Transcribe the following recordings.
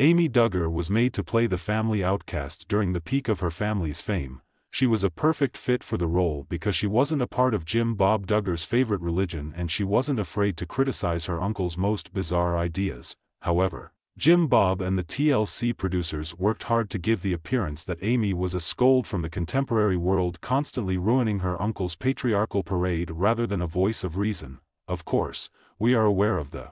Amy Duggar was made to play the family outcast during the peak of her family's fame. She was a perfect fit for the role because she wasn't a part of Jim Bob Duggar's favorite religion and she wasn't afraid to criticize her uncle's most bizarre ideas. However, Jim Bob and the TLC producers worked hard to give the appearance that Amy was a scold from the contemporary world constantly ruining her uncle's patriarchal parade rather than a voice of reason. Of course, we are aware of the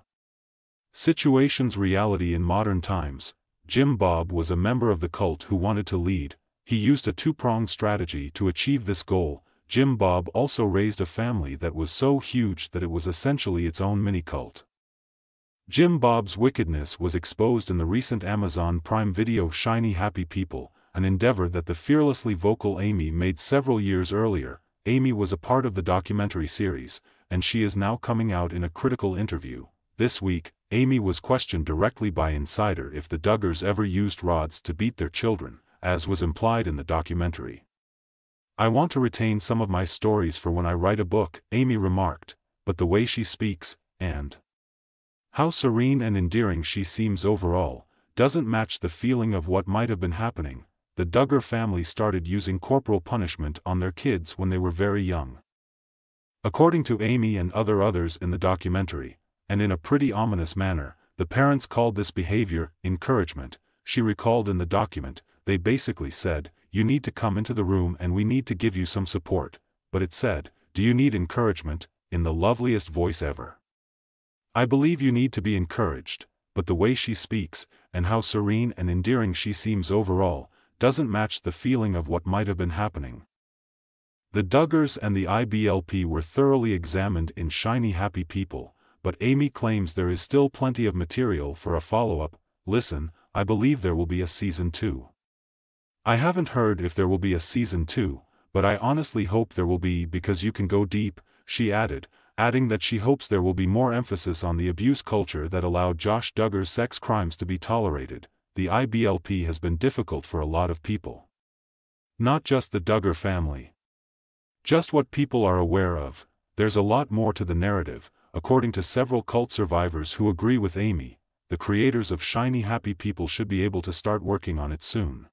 situation's reality in modern times. Jim Bob was a member of the cult who wanted to lead. He used a two-pronged strategy to achieve this goal. Jim Bob also raised a family that was so huge that it was essentially its own mini-cult. Jim Bob's wickedness was exposed in the recent Amazon Prime video Shiny Happy People, an endeavor that the fearlessly vocal Amy made several years earlier. Amy was a part of the documentary series, and she is now coming out in a critical interview. This week, Amy was questioned directly by Insider if the Duggars ever used rods to beat their children, as was implied in the documentary. I want to retain some of my stories for when I write a book, Amy remarked, but the way she speaks, and how serene and endearing she seems overall, doesn't match the feeling of what might have been happening. The Duggar family started using corporal punishment on their kids when they were very young. According to Amy and other others in the documentary, and in a pretty ominous manner, the parents called this behavior encouragement. She recalled in the document, they basically said, you need to come into the room and we need to give you some support, but it said, do you need encouragement, in the loveliest voice ever. I believe you need to be encouraged, but the way she speaks, and how serene and endearing she seems overall, doesn't match the feeling of what might have been happening. The Duggars and the IBLP were thoroughly examined in Shiny Happy People, but Amy claims there is still plenty of material for a follow-up, listen, I believe there will be a season 2. I haven't heard if there will be a season 2, but I honestly hope there will be because you can go deep, she added, adding that she hopes there will be more emphasis on the abuse culture that allowed Josh Duggar's sex crimes to be tolerated. The IBLP has been difficult for a lot of people. Not just the Duggar family. Just what people are aware of, there's a lot more to the narrative, According to several cult survivors who agree with Amy, the creators of Shiny Happy People should be able to start working on it soon.